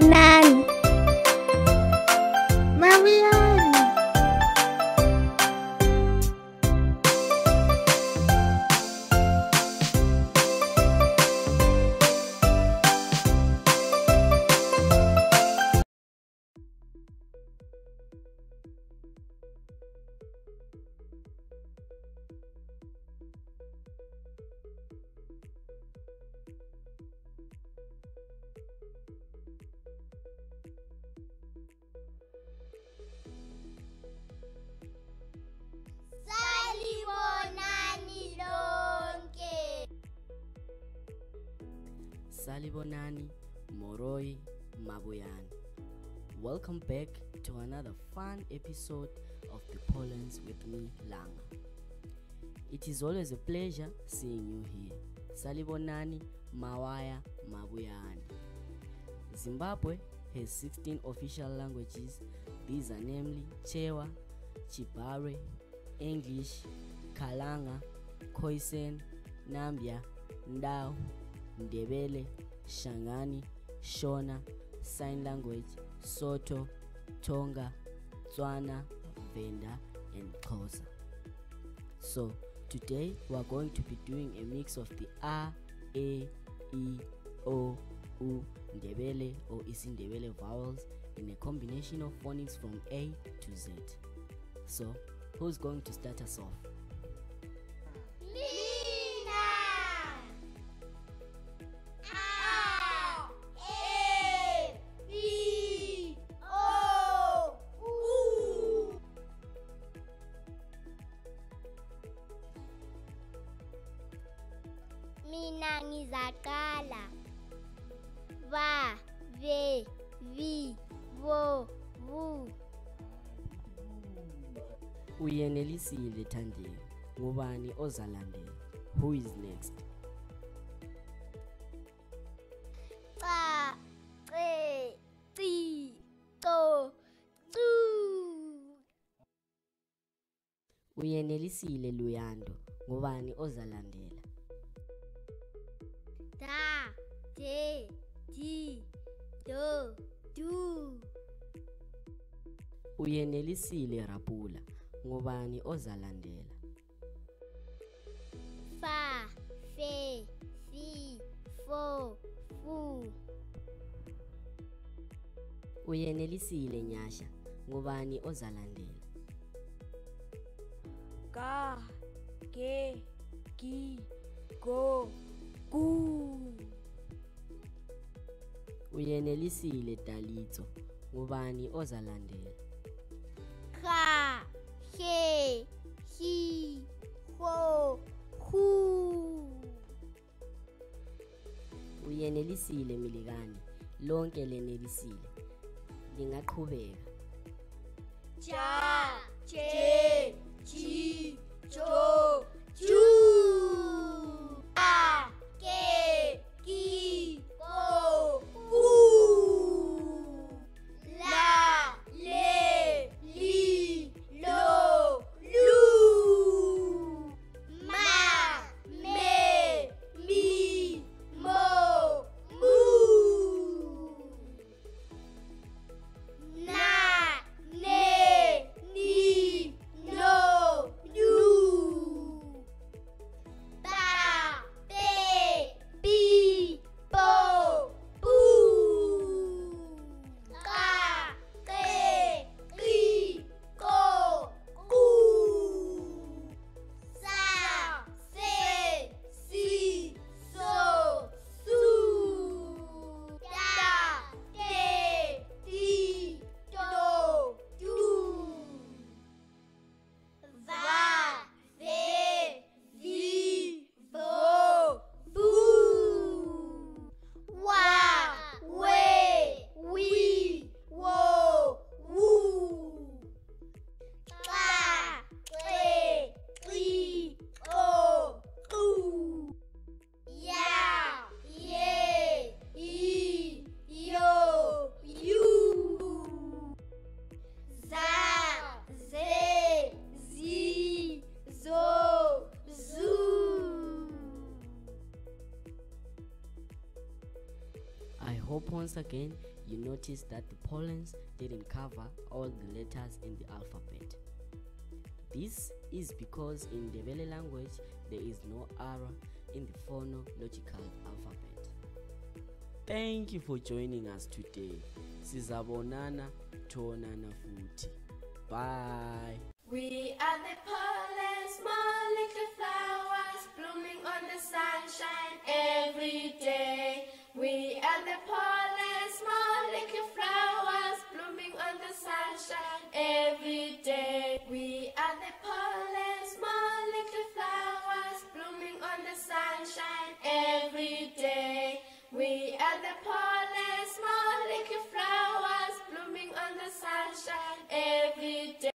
Na. Salibonani, Moroi, Mabuyani. Welcome back to another fun episode of The Pollens with me, Langa. It is always a pleasure seeing you here. Salibonani, Mawaya, Mabuyani. Zimbabwe has 16 official languages. These are namely Chewa, Chibare, English, Kalanga, Khoisan, Nambia, Ndau, Ndebele, Shangani, Shona, Sign Language, Soto, Tonga, Tswana, Venda, and Xhosa. So today we are going to be doing a mix of the A, A, E, O, U, Ndebele or Isindebele vowels in a combination of phonics from A to Z. So, who's going to start us off? Mina. Mina ngizaqala. Va ve vi vo vu. Uyenelisile Thandile. Ngubani ozalandela? Who is next? ca ce ci co cu Uyenelisile Luyando. Ngubani ozalandela? Da de di do du Uyenelisile Rapula. Ngubani ozalandela? fa fe fi fo fu Uyenelisile Nyasha. Ngubani ozalandela? ga ge gi go gu Uyenelisile Dalitso. Ngubani ozalandela? kha he hi ho hu Uyenelisile Milikani. Lonke lenelisile. Lingaqhubeka. ja je ji jo hope once again you notice that the pollens didn't cover all the letters in the alphabet. This is because in the Vele language there is no R in the phonological alphabet. Thank you for joining us today. Sizabonana tonana futhi. Bye. We are the pollen, small little flowers blooming on the sunshine every the pot.